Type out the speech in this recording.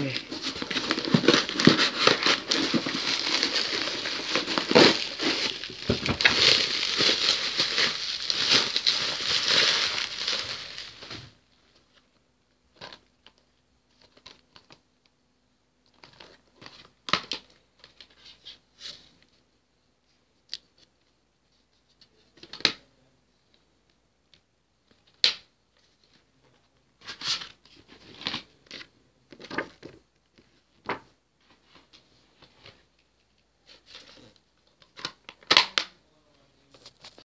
Okay.